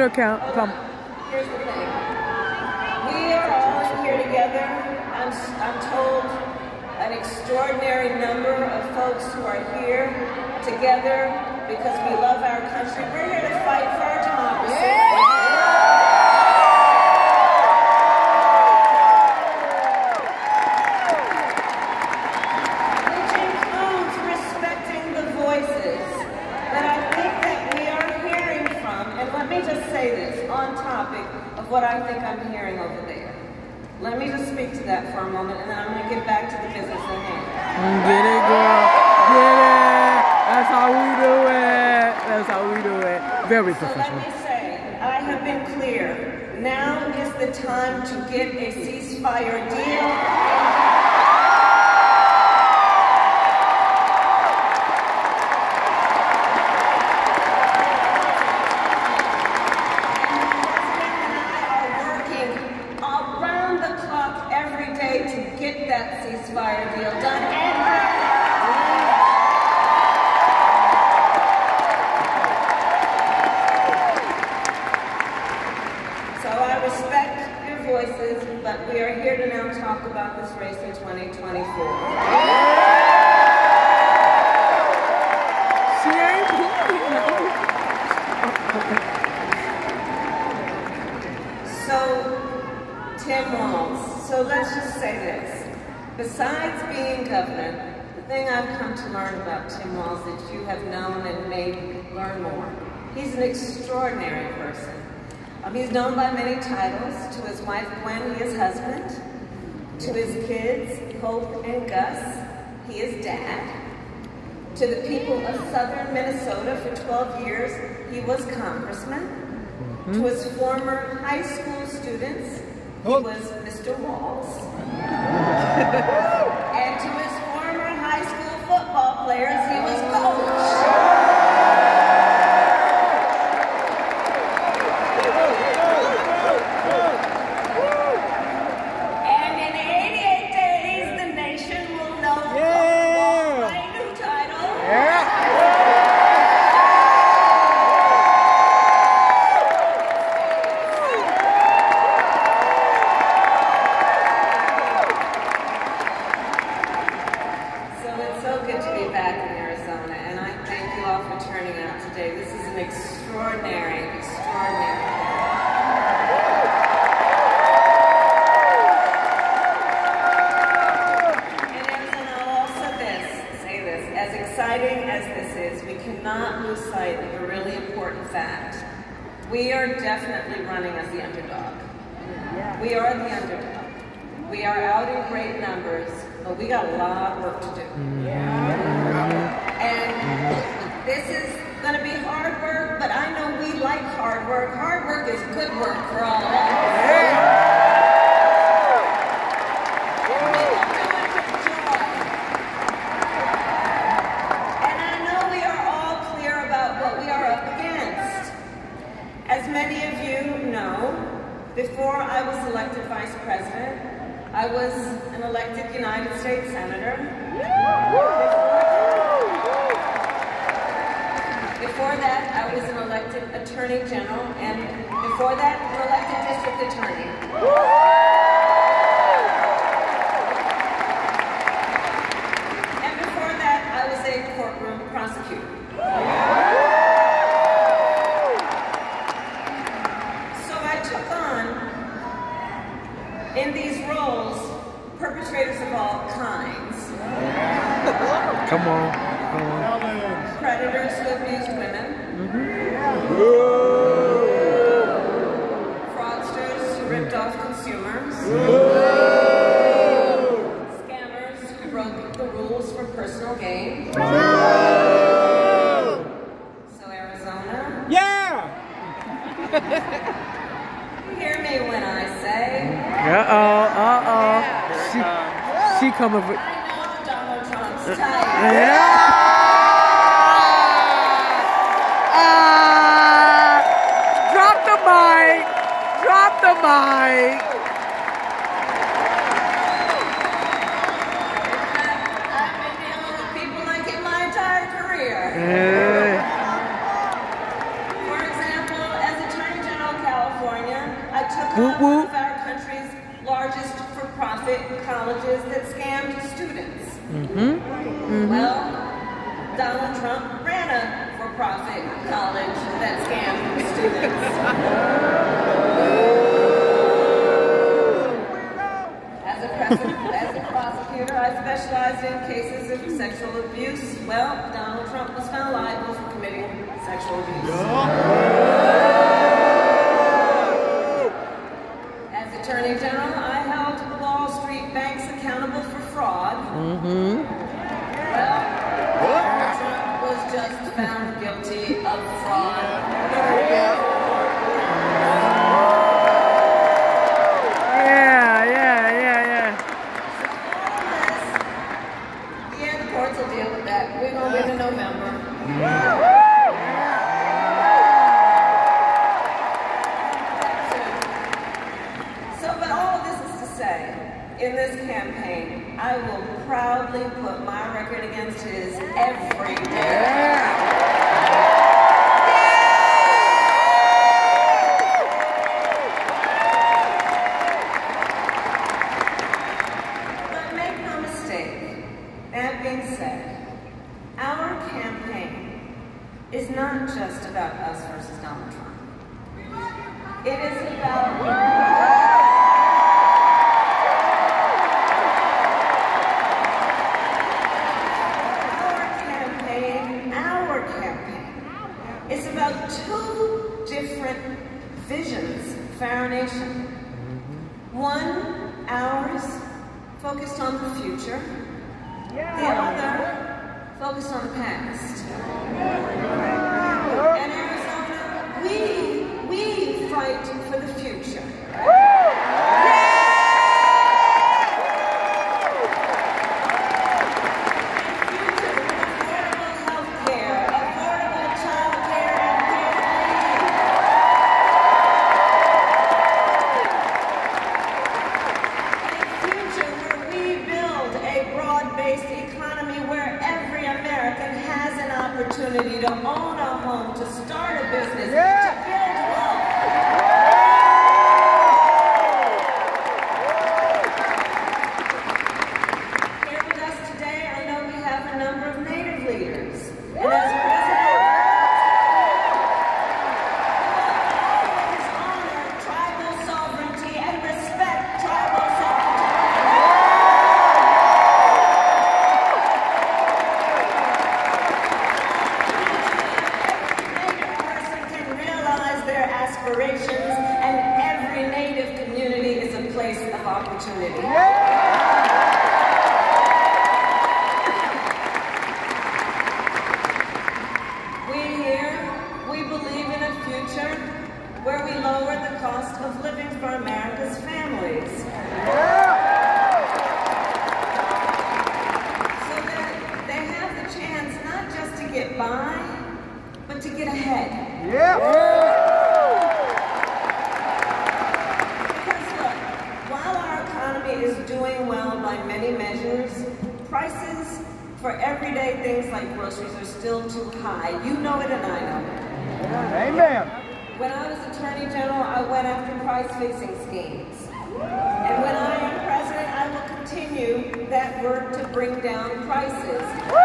It'll count. Come. Here's the thing. We are all here together. I'm, I'm told an extraordinary number of folks who are here together because we love our country. We're here to fight for our democracy. Yeah. what I think I'm hearing over there. Let me just speak to that for a moment, and then I'm going to get back to the business at hand. Mm, get it, girl. Get it. That's how we do it. That's how we do it. Very professional. So let me say, I have been clear. Now is the time to get a ceasefire deal. 2024. So, Tim Walz. So let's just say this. Besides being governor, the thing I've come to learn about Tim Walz that you have known and may learn more. He's an extraordinary person. Um, he's known by many titles. To his wife, Gwen, he is husband. To his kids, Hope and Gus, he is dad. To the people of southern Minnesota for 12 years, he was congressman. Mm -hmm. To his former high school students, he oh. was Mr. Walz. and to his former high school football players, he this good work for all of us. over Donald Trump ran a for-profit college that scammed students. as, a as a prosecutor, I specialized in cases of sexual abuse. Well, Donald Trump was found liable for committing sexual abuse. Yeah. I will proudly put my record against his every day. Yeah. nations, and every Native community is a place of opportunity. Price fixing schemes. And when I am president, I will continue that work to bring down prices.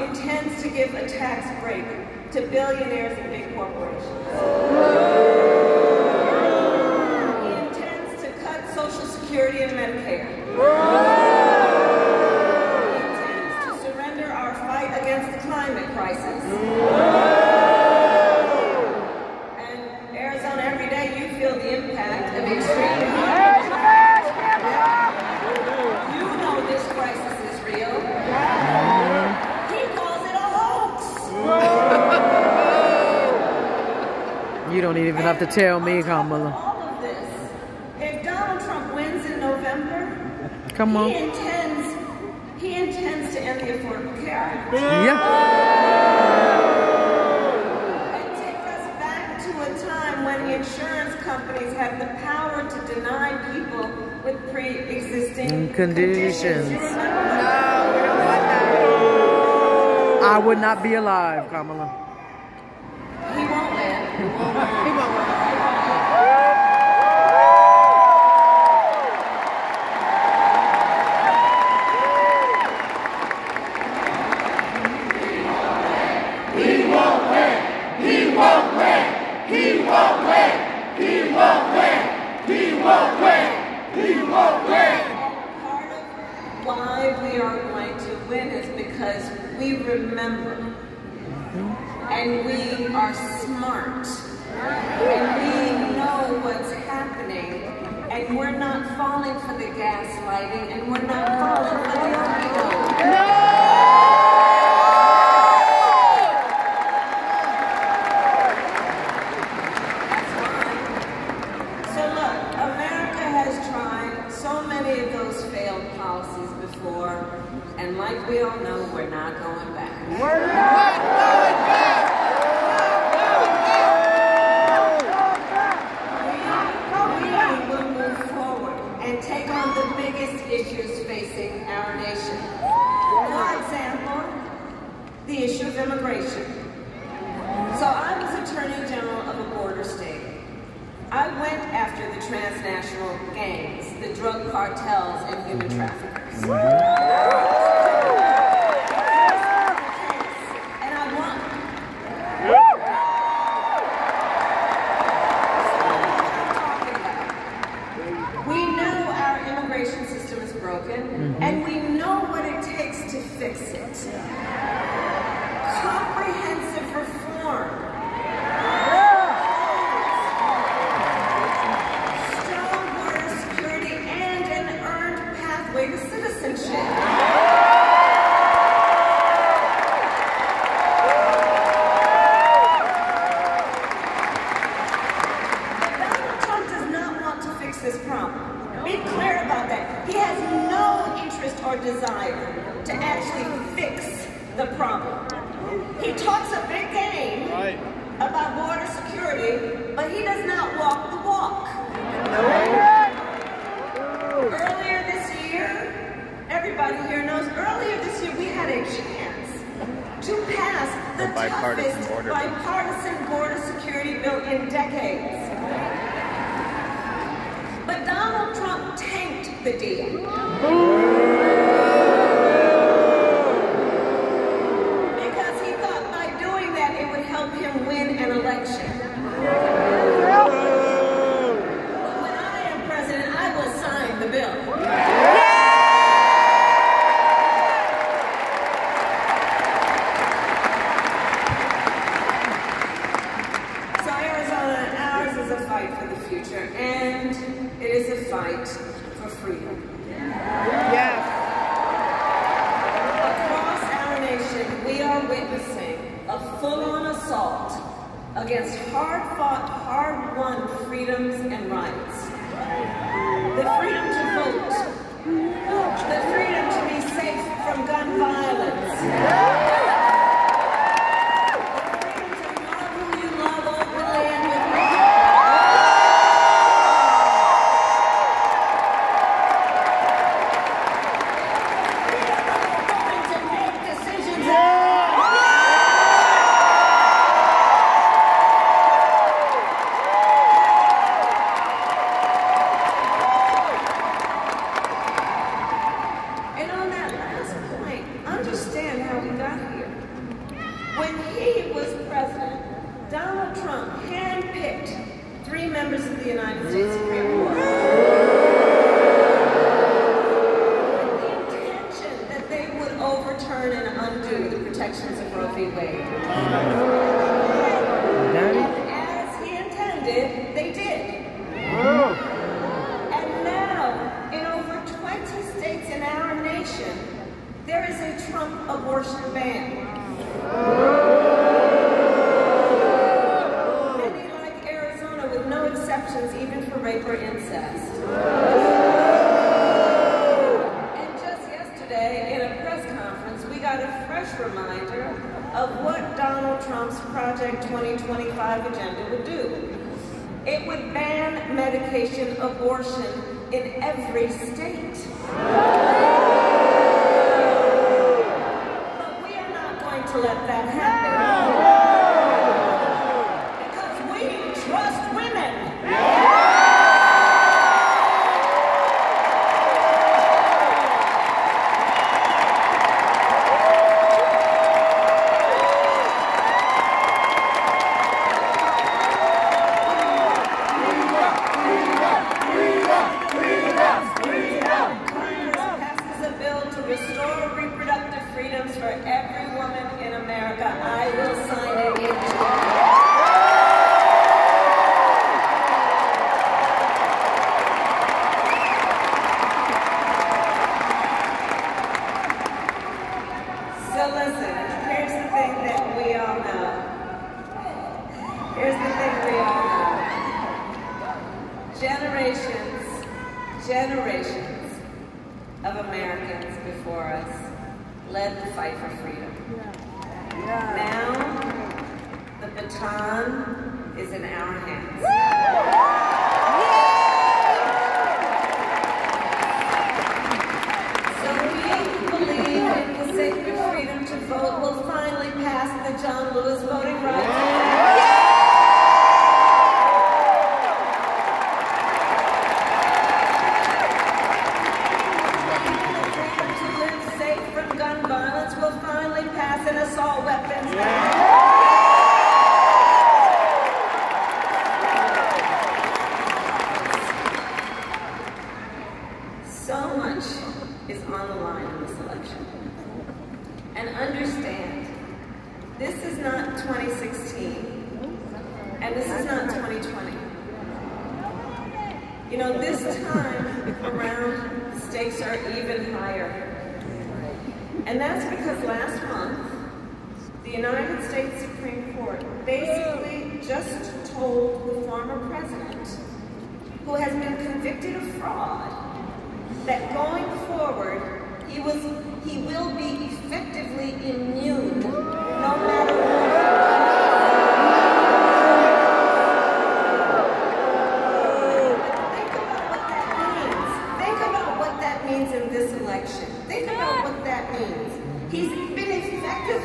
intends to give a tax break to billionaires and big corporations. He intends to cut Social Security and Medicare. to tell me, Kamala. If Donald Trump wins in November, Come on. he intends he intends to end the Affordable Care Act. Yeah. And take us back to a time when the insurance companies had the power to deny people with pre-existing mm, conditions. conditions. No, we don't want that. I would not be alive, Kamala. He won't. He won't. and we are smart, and we know what's happening, and we're not falling for the gaslighting, and we're not falling for the arguing. No! and like we all know, we're not going back. We're not. Project 2025 agenda would do. It would ban medication abortion in every state.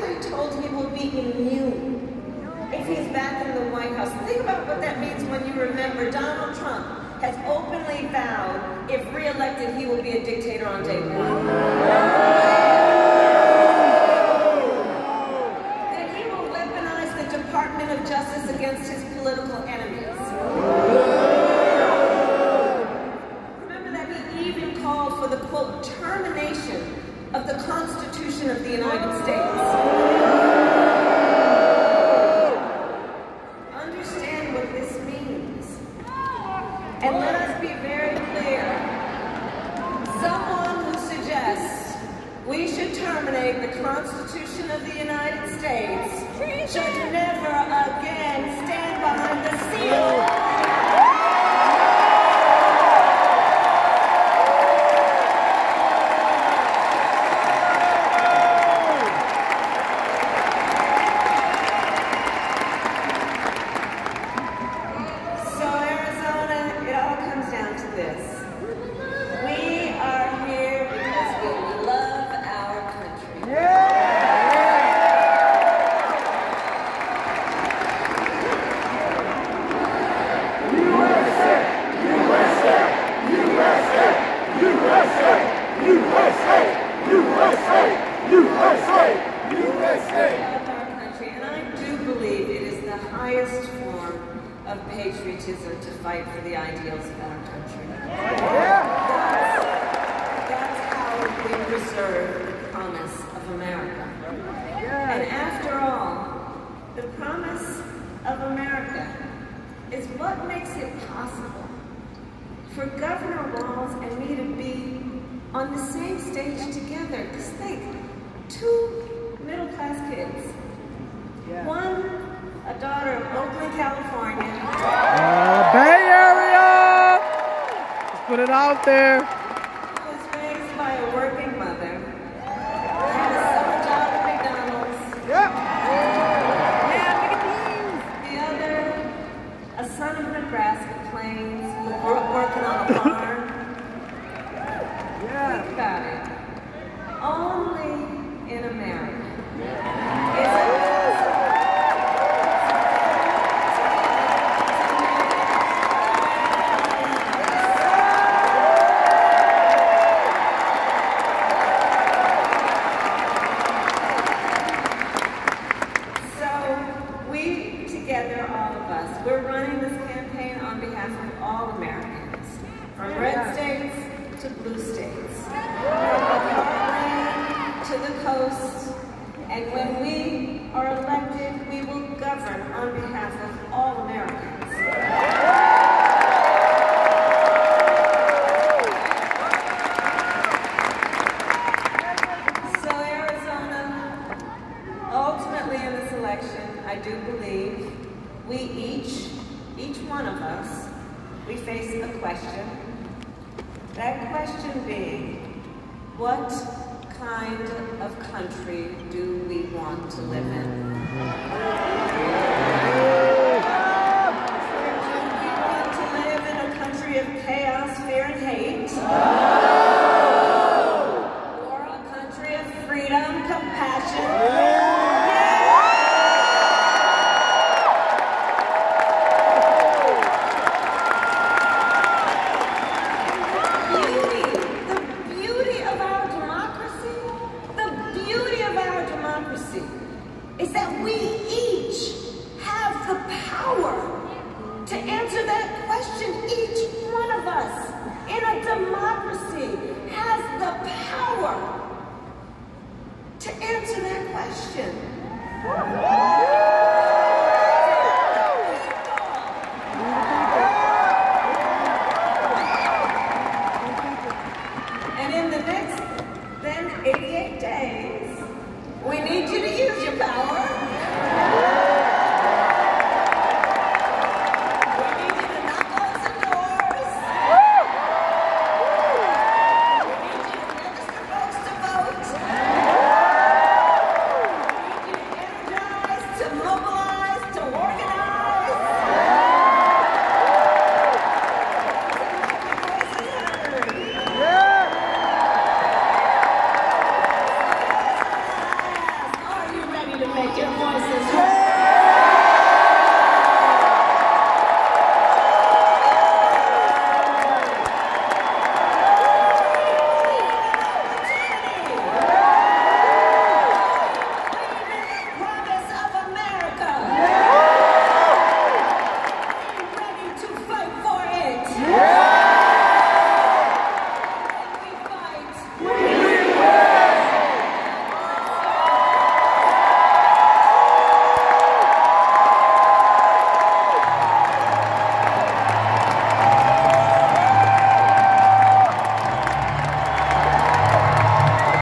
actually told he would be immune if he's back in the White House. Think about what that means when you remember Donald Trump has openly vowed if reelected, he will be a dictator on day one. on the same stage together. Because think, two middle class kids. Yeah. One, a daughter of Oakland, California. Uh, Bay Area! Let's put it out there. in America. So we, together, all of us, We're running this campaign on behalf of all Americans, from red states to blue states the coast, and when we are elected, we will govern on behalf of all Americans.